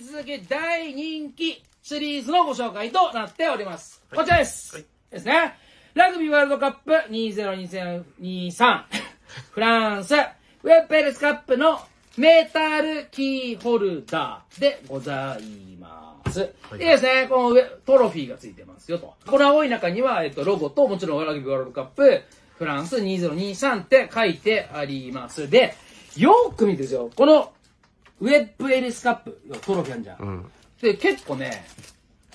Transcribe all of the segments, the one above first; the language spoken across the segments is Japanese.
続き大人気シリーズのご紹介となっております。こちらです。はいですね。ラグビーワールドカップ2023フランスウェッペルスカップのメタルキーホルダーでございます。はいでですね、この上、トロフィーがついてますよと。この青い中には、えっと、ロゴと、もちろんラグビーワールドカップフランス2023って書いてあります。で、よーく見てですよ。このウェッブエリスカップ、トロフィーあるじゃん。うん。で、結構ね、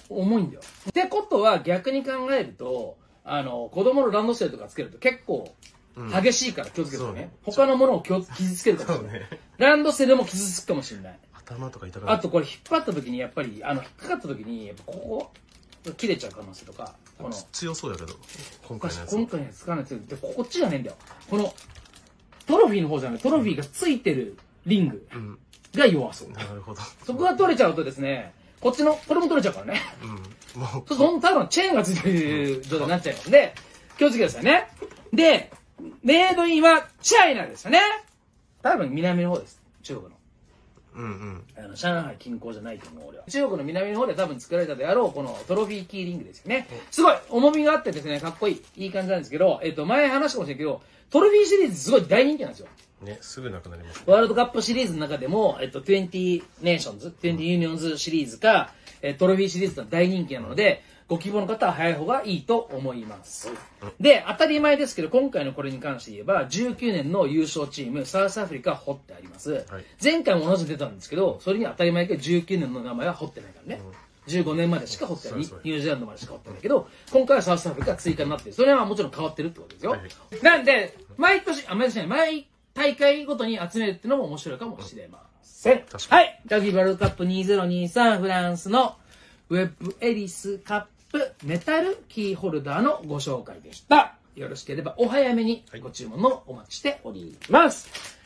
重いんだよ。ってことは逆に考えると、あの、子供のランドセルとかつけると結構激しいから気をつけてね。そうね他のものを傷つけるかもしれない。ね。ランドセルも傷つくかもしれない。頭とか痛くなあとこれ引っ張った時にやっぱり、あの、引っかかった時に、やっぱここ、切れちゃう可能性とか、この、強そうやけど、今回のやつ。今回のやつ使わないと、で、こっちじゃねえんだよ。この、トロフィーの方じゃない、トロフィーがついてるリングうん。が弱そう。なるほど。そこが取れちゃうとですね、こっちの、これも取れちゃうからね。うん。もう、そうすると、ただのチェーンがついてる状態になっちゃうので、気をつけてくださいね。で、メイドインはチャイナですよね。多分南の方です。中国の。うんうん。あの上海近郊じゃないと思う俺は。中国の南の方で多分作られたであろうこのトロフィーキーリングですよね。すごい重みがあってですねかっこいい。いい感じなんですけど、えっと、前話したかもしれないけどトロフィーシリーズすごい大人気なんですよ。ね、すぐなくなります。ワールドカップシリーズの中でも、えっと、20 Nations、20 Unions シリーズか、えトロフィーシリーズが大人気なので、ご希望の方は早い方がいいと思います。で、当たり前ですけど、今回のこれに関して言えば、19年の優勝チーム、サウスアフリカは掘ってあります。前回も同じ出たんですけど、それに当たり前だけど、19年の名前は掘ってないからね。15年までしか掘ってない。ニュージーランドまでしか掘ってないけど、今回はサウスアフリカが追加になってる。それはもちろん変わってるってことですよ。はいなんで、毎年、あ、毎年毎大会ごとに集めるってのも面白いかもしれません。はい。ラグビーワールドカップ2023フランスのウェッブエリスカップメタルキーホルダーのご紹介でした。よろしければお早めにご注文のお待ちしております。